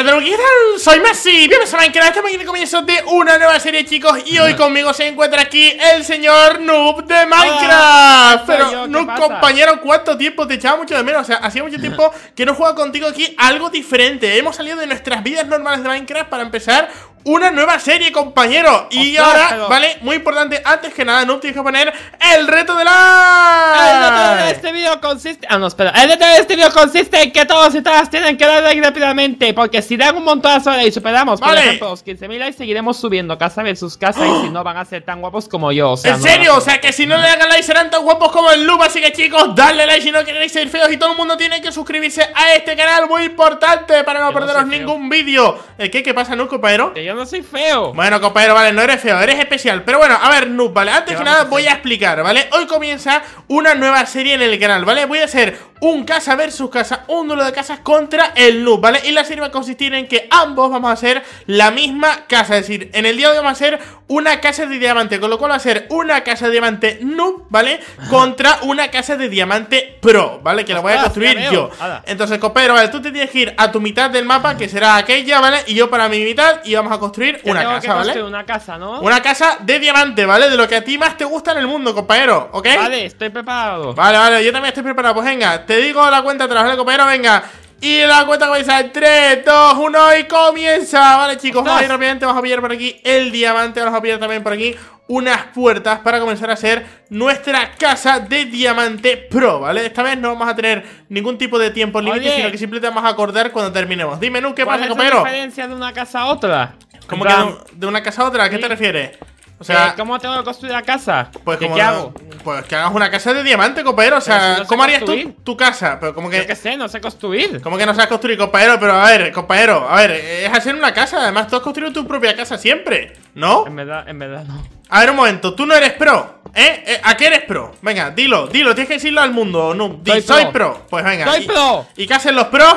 Hola, ¿qué tal? Soy Messi, bienvenidos a Minecraft, estamos en el comienzo de una nueva serie, chicos. Y hoy conmigo se encuentra aquí el señor Noob de Minecraft. Pero, Noob, compañero, ¿cuánto tiempo te echaba mucho de menos? O sea, hacía mucho tiempo que no jugaba contigo aquí. Algo diferente. Hemos salido de nuestras vidas normales de Minecraft para empezar una nueva serie, compañero. Y ahora, vale, muy importante, antes que nada, Noob, tienes que poner el reto de la... El reto de este video consiste... Ah, no, espera. El reto de este video consiste en que todos y todas tienen que dar like rápidamente Porque si dan un montonazo de y superamos, por ejemplo, los 15.000 likes Seguiremos subiendo casa versus casa Y si no, van a ser tan guapos como yo, o sea, ¿En serio? O sea, que si no le hagan like serán tan guapos como el Noob Así que, chicos, dale like si no queréis ser feos Y todo el mundo tiene que suscribirse a este canal. Muy importante para no perderos ningún vídeo. ¿El qué? ¿Qué pasa, Noob, compañero? yo no soy feo. Bueno, compañero, vale, no eres feo, eres especial. Pero bueno, a ver, Noob, vale, antes que nada voy a explicar, ¿vale? Hoy comienza una nueva serie en el canal, ¿vale? Voy a hacer un casa versus casa, un duelo de casas contra el noob, ¿vale? Y la serie va a consistir en que ambos vamos a hacer la misma casa, es decir, en el día de hoy vamos a hacer una casa de diamante, con lo cual va a ser una casa de diamante noob, ¿vale? Contra una casa de diamante pro, ¿vale? Que la voy a construir yo. Entonces, copero, ¿vale? Tú te tienes que ir a tu mitad del mapa, que será aquella, ¿vale? Y yo para mi mitad, y vamos a construir una casa, ¿vale? Una casa, ¿no? Una casa de diamante, ¿vale? De lo que a ti más te gusta en el mundo, compañero, ¿ok? Vale, estoy preparado. Vale, vale, yo también estoy preparado. Pues venga, te digo la cuenta atrás, ¿vale, compañero? Venga. Y la cuenta comienza en 3, 2, 1 y comienza Vale chicos, vamos a ir rápidamente, vamos a pillar por aquí el diamante Vamos a pillar también por aquí unas puertas para comenzar a hacer nuestra casa de diamante pro, ¿vale? Esta vez no vamos a tener ningún tipo de tiempo límite, sino que simplemente vamos a acordar cuando terminemos Dime, ¿no? ¿Qué pasa, compañero? ¿Cuál es la diferencia de una casa a otra? ¿Cómo que de una casa a otra? ¿A qué te refieres? O sea, eh, ¿cómo tengo que construir la casa? Pues ¿Qué, hago? Pues que hagas una casa de diamante, compañero. O sea, ¿cómo harías tú tu casa? Pero como que. Yo qué sé, no sé construir. ¿Cómo que no sabes construir, compañero? Pero a ver, compañero, a ver, es hacer una casa. Además, tú has construido tu propia casa siempre, ¿no? En verdad, en verdad no. A ver, un momento, tú no eres pro, ¿eh? eh ¿A qué eres pro? Venga, dilo, dilo, tienes que decirlo al mundo, no. soy, pro. Pues venga. Soy pro. ¿Y qué hacen los pros?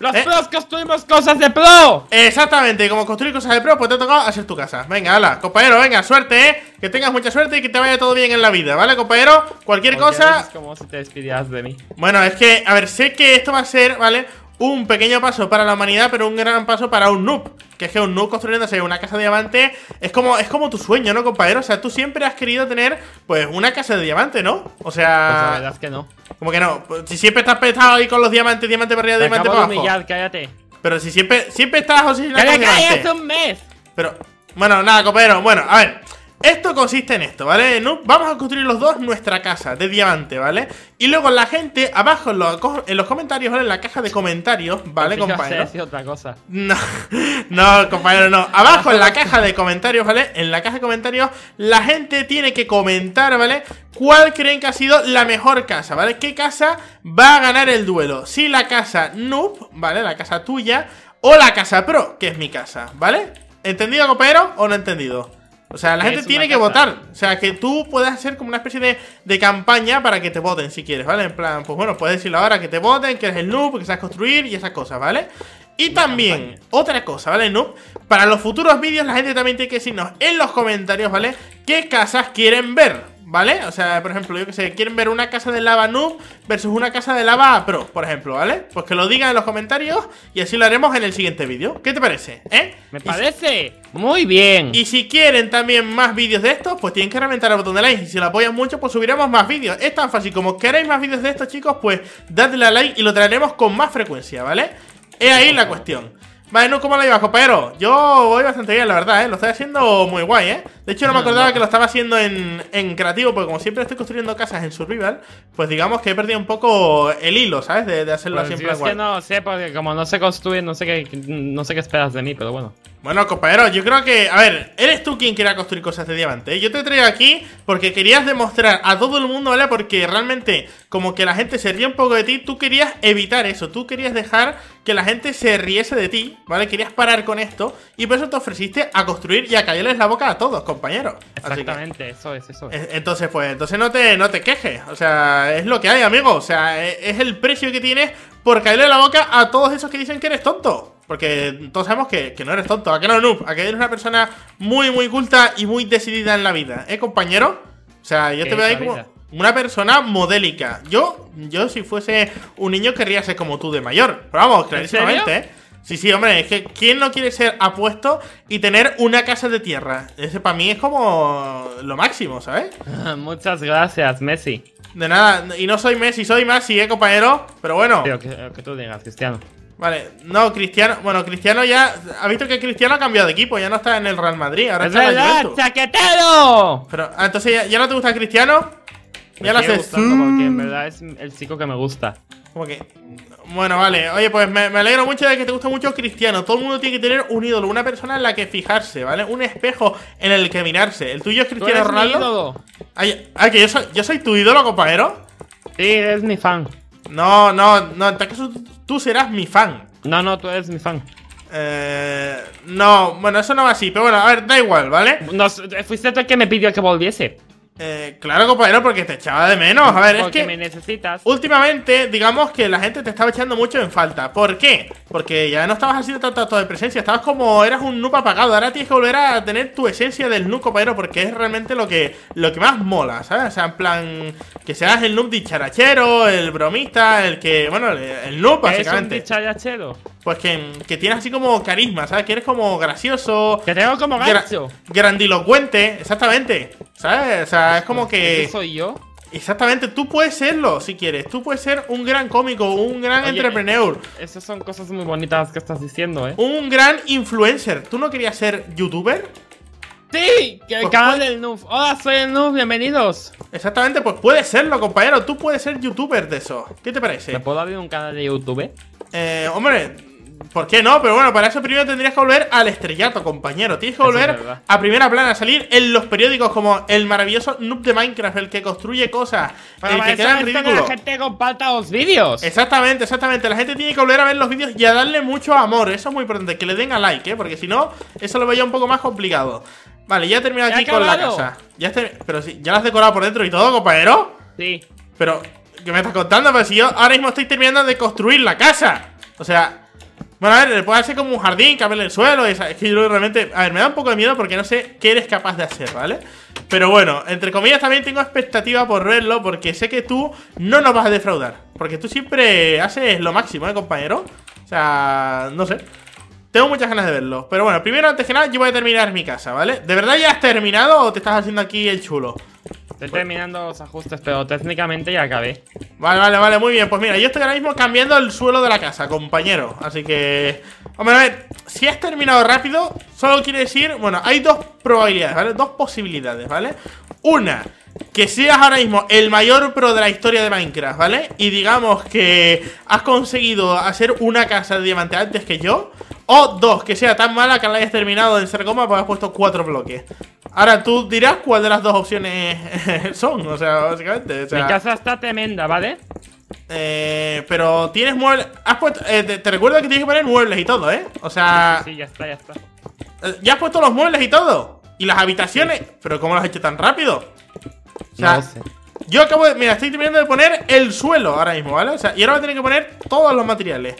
¡Los ¿Eh? pros construimos cosas de pro! Exactamente, como construir cosas de pro, pues te ha tocado hacer tu casa. Venga, hala, compañero, venga, suerte, ¿eh? Que tengas mucha suerte y que te vaya todo bien en la vida, ¿vale, compañero? Cualquier cosa... Es como si te despidieras de mí. Bueno, es que, a ver, sé que esto va a ser, ¿vale? un pequeño paso para la humanidad, pero un gran paso para un noob. Que es que un noob construyéndose una casa de diamante es como, es como tu sueño, ¿no, compañero? O sea, tú siempre has querido tener, pues, una casa de diamante, ¿no? O sea... Pues la verdad es que no. Como que no. Si siempre estás petado ahí con los diamantes, diamante para arriba, diamante para abajo. Humillar, cállate. Pero si siempre, siempre estás obsesionado con hace un mes! Pero, bueno, nada, compañero. Bueno, a ver. Esto consiste en esto, ¿vale? Vamos a construir los dos nuestra casa de diamante, ¿vale? Y luego la gente, abajo en los, comentarios, ¿vale? En la caja de comentarios, ¿vale, compañero? otra cosa. No, no, compañero, no Abajo en la caja de comentarios, ¿vale? En la caja de comentarios la gente tiene que comentar, ¿vale? ¿Cuál creen que ha sido la mejor casa, ¿vale? ¿Qué casa va a ganar el duelo? Si la casa noob, ¿vale? La casa tuya O la casa pro, que es mi casa, ¿vale? ¿Entendido, compañero? ¿O no entendido? O sea, la gente tiene que votar. O sea, que tú puedes hacer como una especie de, de, campaña para que te voten si quieres, ¿vale? En plan, pues bueno, puedes decirle ahora que te voten, que eres el noob, que sabes construir y esas cosas, ¿vale? Y también, otra cosa, ¿vale, noob? Para los futuros vídeos la gente también tiene que decirnos en los comentarios, ¿vale? ¿Qué casas quieren ver? ¿Vale? O sea, por ejemplo, yo que sé, quieren ver una casa de lava noob versus una casa de lava pro, por ejemplo, ¿vale? Pues que lo digan en los comentarios y así lo haremos en el siguiente vídeo. ¿Qué te parece? ¿Eh? Me parece muy bien. Y si quieren también más vídeos de estos, pues tienen que reventar el botón de like. Y si lo apoyan mucho, pues subiremos más vídeos. Es tan fácil como queréis más vídeos de estos, chicos, pues dadle a like y lo traeremos con más frecuencia, ¿vale? Es ahí la cuestión. Vale, no, ¿cómo lo llevas, compañero? Yo voy bastante bien, la verdad, ¿eh? Lo estoy haciendo muy guay, ¿eh? De hecho, no me acordaba que lo estaba haciendo en, en, creativo, porque como siempre estoy construyendo casas en survival, pues digamos que he perdido un poco el hilo, ¿sabes? De, de hacerlo siempre pues es que no sé, porque como no se construye, no sé qué, no sé qué esperas de mí, pero bueno. Bueno, compañero, yo creo que... A ver, eres tú quien quiera construir cosas de diamante ¿eh? Yo te traigo aquí porque querías demostrar a todo el mundo, ¿vale? Porque realmente como que la gente se ríe un poco de ti Tú querías evitar eso Tú querías dejar que la gente se riese de ti, ¿vale? Querías parar con esto Y por eso te ofreciste a construir y a callarles la boca a todos, compañero Exactamente, eso es, eso es Entonces, pues, entonces no te, no te quejes O sea, es lo que hay, amigo O sea, e, es el precio que tienes por caerle la boca a todos esos que dicen que eres tonto porque todos sabemos que, no eres tonto, a que no noob, a que eres una persona muy, muy culta y muy decidida en la vida, ¿eh, compañero? O sea, yo te veo ahí como una persona modélica. Yo, yo si fuese un niño querría ser como tú de mayor. Pero vamos, clarísimamente, ¿eh? Sí, sí, hombre, es que ¿quién no quiere ser apuesto y tener una casa de tierra? Ese para mí es como lo máximo, ¿sabes? Muchas gracias, Messi. De nada, y no soy Messi, soy Messi, ¿eh, compañero? Pero bueno. Pero que, que tú digas, Cristiano. Vale, no, Cristiano, bueno, Cristiano ya, ha visto que Cristiano ha cambiado de equipo, ya no está en el Real Madrid, ahora ¡Es está verdad, chaquetero! Pero, ah, entonces, ¿ya, ya no te gusta Cristiano? Ya lo haces. gustando porque en verdad es el chico que me gusta. Como que. Bueno, vale. Oye, pues me, me alegro mucho de que te guste mucho Cristiano. Todo el mundo tiene que tener un ídolo, una persona en la que fijarse, ¿vale? Un espejo en el que mirarse. ¿El tuyo es ¿Tú Cristiano mi Ronaldo? ídolo? Ay, ay, que yo soy, yo soy tu ídolo, compañero. Sí, eres mi fan. No, no, no. En tal caso, tú serás mi fan. No, no, tú eres mi fan. Eh, no, bueno, eso no va así. Pero bueno, a ver, da igual, ¿vale? No, fuiste tú el que me pidió que volviese. Eh, claro, compañero, porque te echaba de menos. A ver, es que. me necesitas. Últimamente, digamos que la gente te estaba echando mucho en falta. ¿Por qué? Porque ya no estabas haciendo tanto acto de presencia, estabas como eras un noob apagado. Ahora tienes que volver a tener tu esencia del noob, compañero, porque es realmente lo que, lo que más mola, ¿sabes? O sea, en plan, que seas el noob dicharachero, el bromista, el que, bueno, el, noob, ¿Qué es un básicamente. dicharachero? Pues que, que tienes así como carisma, ¿sabes? Que eres como gracioso, Que tengo como gra- gancho. grandilocuente, exactamente. ¿Sabes? O sea, es como que. ¿Ese soy yo? Exactamente, tú puedes serlo si quieres. Tú puedes ser un gran cómico, un gran Oye, entrepreneur, Esas son cosas muy bonitas que estás diciendo, ¿eh? un gran influencer. ¿Tú no querías ser youtuber? ¡Sí! Que Pues canal del Noob. Hola, soy el Noob, bienvenidos. Exactamente, pues puedes serlo, compañero. Tú puedes ser youtuber de eso. ¿Qué te ¿Me parece? puedo abrir un canal de YouTube? Eh, hombre, ¿por qué no? Pero bueno, para eso primero tendrías que volver al estrellato, compañero. Tienes que es volver a primera plana, a salir en los periódicos como el maravilloso noob de Minecraft, el que construye cosas, Pero el para que queda ridículo. la gente comparta los vídeos. Exactamente, exactamente. La gente tiene que volver a ver los vídeos y a darle mucho amor. Eso es muy importante. Que le den a like, ¿eh? Porque si no, eso lo veo ya un poco más complicado. Vale, ya he terminado Ya aquí con la casa. Ya este- Pero sí, ya lo has decorado por dentro y todo, compañero. Sí. Pero, ¿qué me estás contando? Pero si yo ahora mismo estoy terminando de construir la casa. O sea, bueno, a ver, le puedes hacer como un jardín, cambiarle el suelo. es que yo realmente. A ver, me da un poco de miedo porque no sé qué eres capaz de hacer, ¿vale? Pero bueno, entre comillas también tengo expectativa por verlo porque sé que tú no nos vas a defraudar. Porque tú siempre haces lo máximo, ¿eh, compañero? O sea, no sé. Tengo muchas ganas de verlo. Pero bueno, primero, antes que nada, yo voy a terminar mi casa, ¿vale? ¿De verdad ya has terminado o te estás haciendo aquí el chulo? Estoy terminando los ajustes, pero técnicamente ya acabé. Vale, vale, vale, muy bien. Pues mira, yo estoy ahora mismo cambiando el suelo de la casa, compañero. Así que. Hombre, a ver, si has terminado rápido, solo quiere decir. Bueno, hay dos probabilidades, ¿vale? Dos posibilidades, ¿vale? Una, que seas ahora mismo el mayor pro de la historia de Minecraft, ¿vale? Y digamos que has conseguido hacer una casa de diamante antes que yo. O dos, que sea tan mala que la hayas terminado en ser coma porque has puesto cuatro bloques. Ahora tú dirás cuál de las dos opciones son, o sea, básicamente. O sea, Mi casa está tremenda, ¿vale? eh, pero tienes muebles. Has puesto. eh, te, te recuerdo que tienes que poner muebles y todo, ¿eh? O sea. Sí, ya está, ya está. eh, Ya has puesto los muebles y todo. Y las habitaciones. Pero ¿cómo lo has hecho tan rápido? O sea, no lo sé. yo acabo de. Mira, estoy terminando de poner el suelo ahora mismo, ¿vale? O sea, y ahora voy a tener que poner todos los materiales.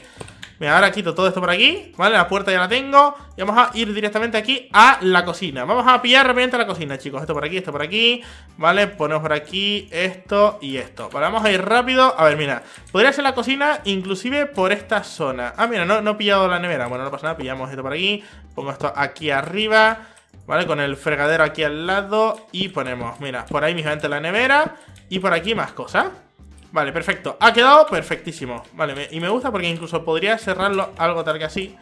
Mira, ahora quito todo esto por aquí, ¿vale? La puerta ya la tengo. Y vamos a ir directamente aquí a la cocina. Vamos a pillar rápidamente la cocina, chicos. Esto por aquí, esto por aquí. ¿Vale? Ponemos por aquí esto y esto. Vale, vamos a ir rápido. A ver, mira. Podría ser la cocina inclusive por esta zona. Ah, mira, no, no he pillado la nevera. Bueno, no pasa nada. Pillamos esto por aquí. Pongo esto aquí arriba. ¿Vale? Con el fregadero aquí al lado. Y ponemos, mira, por ahí mismamente la nevera. Y por aquí más cosas. Vale, perfecto. Ha quedado perfectísimo. Vale, y me gusta porque incluso podría cerrarlo algo tal que así.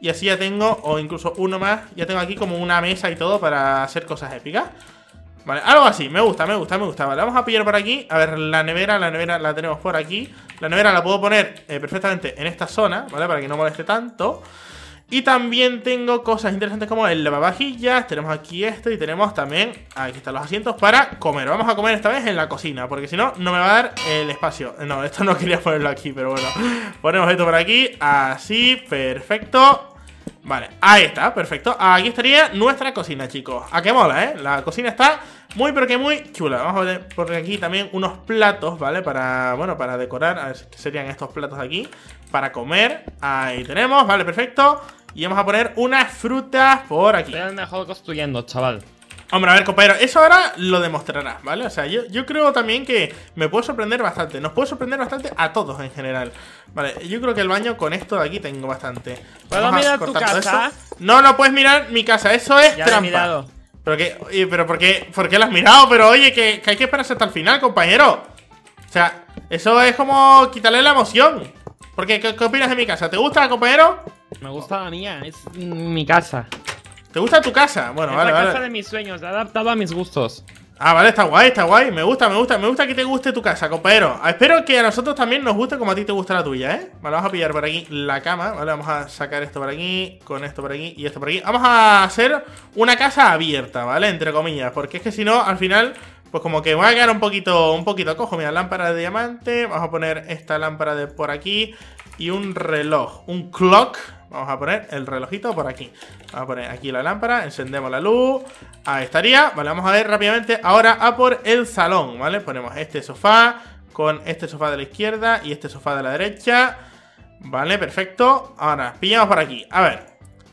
Y así ya tengo, o incluso uno más, ya tengo aquí como una mesa y todo para hacer cosas épicas. Vale, algo así, me gusta, me gusta, me gusta. Vale, vamos a pillar por aquí. A ver, la nevera, la nevera la tenemos por aquí. La nevera la puedo poner eh, perfectamente en esta zona, ¿vale? Para que no moleste tanto. Y también tengo cosas interesantes como el lavavajillas, tenemos aquí esto y tenemos también, aquí están los asientos para comer. Vamos a comer esta vez en la cocina, porque si no, no me va a dar el espacio. No, esto no quería ponerlo aquí, pero bueno. Ponemos esto por aquí, así, perfecto. Vale, ahí está, perfecto. Aquí estaría nuestra cocina, chicos. A qué mola, ¿eh? La cocina está muy, pero que muy chula. Vamos a ver por aquí también unos platos, ¿vale? Para, bueno, para decorar. A ver qué serían estos platos aquí. Para comer. Ahí tenemos, vale, perfecto. Y vamos a poner unas frutas por aquí. Soy el mejor construyendo, chaval. Hombre, a ver, compañero, eso ahora lo demostrará, ¿vale? O sea, yo, yo creo también que me puedo sorprender bastante. Nos puede sorprender bastante a todos en general. Vale, yo creo que el baño con esto de aquí tengo bastante. ¿Puedo mirar tu casa? No, no puedes mirar mi casa, eso es ya trampa. He mirado. ¿Pero qué? ¿Pero por qué, por qué lo has mirado? Pero oye, que, que hay que esperarse hasta el final, compañero. O sea, eso es como quitarle la emoción. Porque, ¿qué, ¿qué, opinas de mi casa? ¿Te gusta, compañero? Me gusta la mía, es mi casa. ¿Te gusta tu casa? Bueno, es vale, la vale. casa de mis sueños, adaptado a mis gustos. Ah, vale, está guay, está guay. Me gusta, me gusta, me gusta que te guste tu casa, compañero. Espero que a nosotros también nos guste como a ti te gusta la tuya, ¿eh? Vale, vamos a pillar por aquí la cama, ¿vale? Vamos a sacar esto por aquí, con esto por aquí y esto por aquí. Vamos a hacer una casa abierta, ¿vale? Entre comillas, porque es que si no, al final, pues como que va a quedar un poquito, un poquito cojo. Mira, lámpara de diamante, vamos a poner esta lámpara de por aquí y un reloj, un clock. Vamos a poner el relojito por aquí. Vamos a poner aquí la lámpara, encendemos la luz. Ahí estaría. Vale, vamos a ver rápidamente ahora a por el salón, ¿vale? Ponemos este sofá con este sofá de la izquierda y este sofá de la derecha. Vale, perfecto. Ahora, pillamos por aquí. A ver,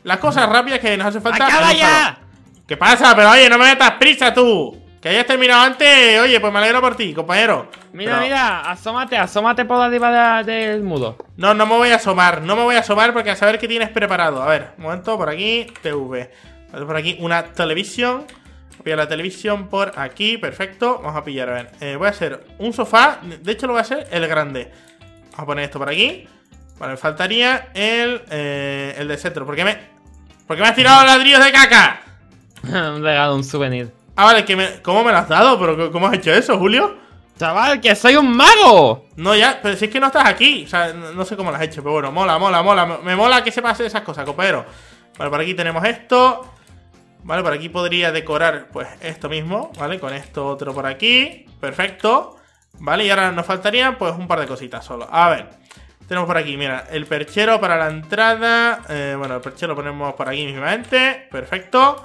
las cosas rápidas que nos hace falta. ¡Acaba ya! ¿Qué pasa? Pero oye, no me metas prisa tú. Que hayas terminado antes, oye, pues me alegro por ti, compañero. Mira, Pero- mira, asómate, asómate por arriba de- del mudo. No, no me voy a asomar, no me voy a asomar porque a saber qué tienes preparado. A ver, un momento, por aquí, TV. Por aquí, una televisión. Voy a la televisión por aquí, perfecto. Vamos a pillar, a ver. eh, voy a hacer un sofá, de hecho lo voy a hacer el grande. Vamos a poner esto por aquí. Vale, me faltaría el, eh, el de centro. ¿Por qué me, ¿Por qué me has tirado ladrillos de caca? un regalo, un souvenir. Ah, vale, que me, ¿cómo me lo has dado? ¿Pero cómo has hecho eso, Julio? Chaval, que soy un mago. No, ya, pero si es que no estás aquí. O sea, no, no sé cómo lo has hecho, pero bueno, mola, mola, mola. Me, me mola que sepas hacer esas cosas, compañero. Vale, por aquí tenemos esto. Vale, por aquí podría decorar, pues, esto mismo, ¿vale? Con esto otro por aquí. Perfecto. Vale, y ahora nos faltarían, pues, un par de cositas solo. A ver. Tenemos por aquí, mira, el perchero para la entrada. Eh, bueno, el perchero lo ponemos por aquí mismamente. Perfecto.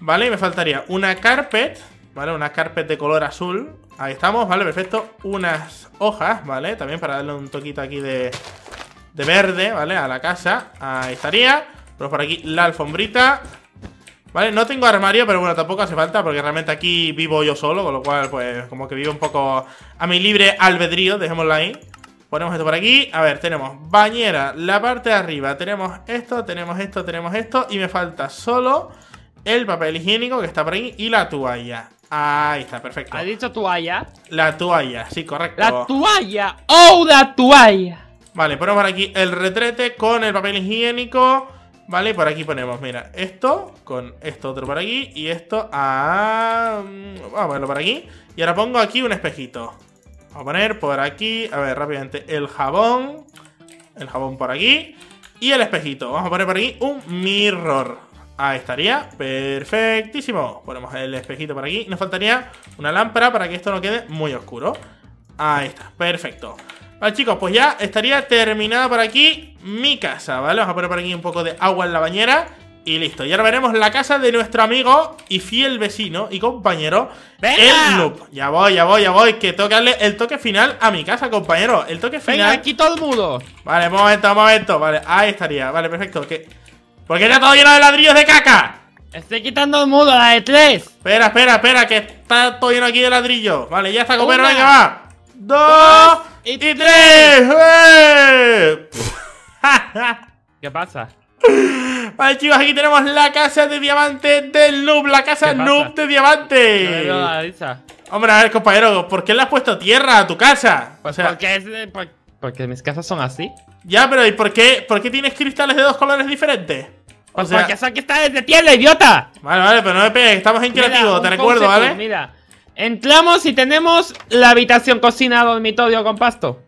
Vale, y me faltaría una carpet. ¿Vale? Una carpet de color azul. Ahí estamos, vale, perfecto. Unas hojas, ¿vale? También para darle un toquito aquí de, de verde, ¿vale? A la casa. Ahí estaría. Pero por aquí la alfombrita. Vale, no tengo armario, pero bueno, tampoco hace falta porque realmente aquí vivo yo solo, con lo cual, pues, como que vivo un poco a mi libre albedrío, dejémoslo ahí. Ponemos esto por aquí. A ver, tenemos bañera, la parte de arriba. Tenemos esto, tenemos esto, tenemos esto. Y me falta solo el papel higiénico que está por ahí y la toalla. Ahí está, perfecto. ¿Has dicho toalla? La toalla, sí, correcto. La toalla. ¡Oh, la toalla! Vale, ponemos por aquí el retrete con el papel higiénico. Vale, por aquí ponemos, mira, esto con esto otro por aquí y esto a... Vamos a ponerlo por aquí. Y ahora pongo aquí un espejito. Vamos a poner por aquí, a ver, rápidamente, el jabón. El jabón por aquí. Y el espejito. Vamos a poner por aquí un mirror. Ahí estaría, perfectísimo. Ponemos el espejito por aquí. Nos faltaría una lámpara para que esto no quede muy oscuro. Ahí está, perfecto. Vale, chicos, pues ya estaría terminada por aquí mi casa, ¿vale? Vamos a poner por aquí un poco de agua en la bañera y listo. Y ahora veremos la casa de nuestro amigo y fiel vecino y compañero, ¡Venga! el Noob. Ya voy, ya voy, ya voy, que tengo que darle el toque final a mi casa, compañero. El toque Venga, final... aquí todo el mundo. Vale, un momento, un momento. Vale, ahí estaría. Vale, perfecto. ¿Qué? ¿Por qué está todo lleno de ladrillos de caca? Estoy quitando el mudo, la de tres. Espera, espera, espera, que está todo lleno aquí de ladrillo. Vale, ya está, compañero, Una, venga, va. Dos, dos y, y tres. ¡Eh! ¿Qué pasa? vale, chicos, aquí tenemos la casa de diamante del noob, la casa noob de No diamante. veo la. Hombre, a ver, compañero, ¿por qué le has puesto tierra a tu casa? O Pues sea, porque, es porque mis casas son así. Ya, pero ¿y por qué, por qué tienes cristales de dos colores diferentes? O Pues sea, porque son cristales de tierra, idiota. vale, vale, pero no me pegues, estamos en creativo, te recuerdo, ¿vale? Mira, entramos y tenemos la habitación, cocina, dormitorio con pasto.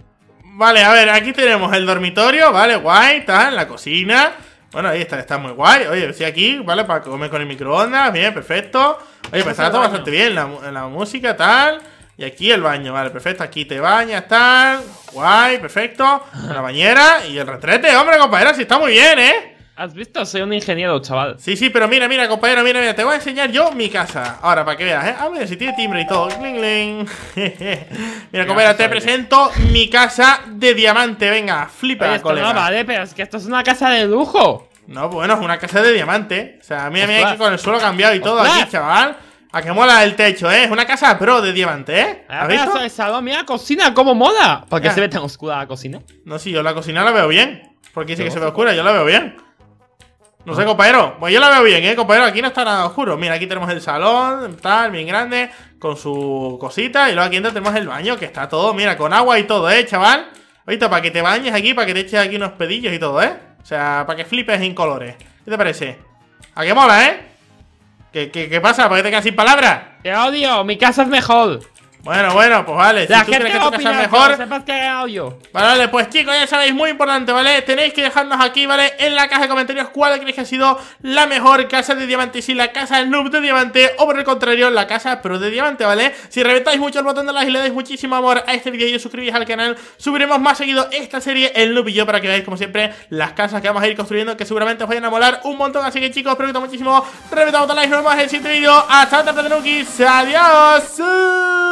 Vale, a ver, aquí tenemos el dormitorio, vale, guay, tal, la cocina. Bueno, ahí está, está muy guay. Oye, estoy aquí, ¿vale? Para comer con el microondas, bien, perfecto. Oye, pues está todo bastante bien, la, la música, tal. Y aquí el baño, vale, perfecto. Aquí te bañas, tal. Guay, perfecto. La bañera y el retrete, hombre, compañero, sí está muy bien, ¿eh? ¿Has visto? Soy un ingeniero, chaval. Sí, sí, pero mira, mira, compañero, mira, mira, te voy a enseñar yo mi casa. Ahora, para que veas, ¿eh? A ver, si tiene timbre y todo. Cling, cling. mira, compañero, te presento mi casa de diamante. Venga, flipa, Oye, esto colega. no vale, pero es que esto es una casa de lujo. No, bueno, es una casa de diamante. O sea, mira, mira con el suelo cambiado y todo Ostras. aquí, chaval. A que mola el techo, ¿eh? Es una casa pro de diamante, ¿eh? ¿Has visto? el salón, mira, cocina, cómo mola. ¿Por qué se ve tan oscura la cocina? No, sí, yo la cocina la veo bien. Porque dice que se ve oscura, yo la veo bien. No Ah. sé, compañero. Pues yo la veo bien, ¿eh, compañero? Aquí no está nada oscuro. Mira, aquí tenemos el salón, tal, bien grande, con su cosita. Y luego aquí dentro tenemos el baño, que está todo, mira, con agua y todo, ¿eh, chaval? Ahorita, para que te bañes aquí, para que te eches aquí unos pedillos y todo, ¿eh? O sea, para que flipes en colores. ¿Qué te parece? ¿A qué mola, eh? ¿Qué, qué, qué pasa? ¿Por qué te quedas sin palabras? Te odio, mi casa es mejor. Bueno, bueno, pues vale. Si La tú gente crees que va a tu casa es opinar, mejor, sepas que he yo. Vale, vale, pues chicos, ya sabéis, muy importante, ¿vale? Tenéis que dejarnos aquí, ¿vale? En la caja de comentarios cuál creéis que ha sido la mejor casa de diamante. Si la casa noob de diamante o por el contrario, la casa pro de diamante, ¿vale? Si reventáis mucho el botón de like y le dais muchísimo amor a este vídeo y os suscribís al canal, subiremos más seguido esta serie, el noob y yo, para que veáis, como siempre, las casas que vamos a ir construyendo, que seguramente os vayan a molar un montón. Así que chicos, os muchísimo. Reventamos botón de like, nos vemos en el siguiente vídeo. Hasta otra. Adiós.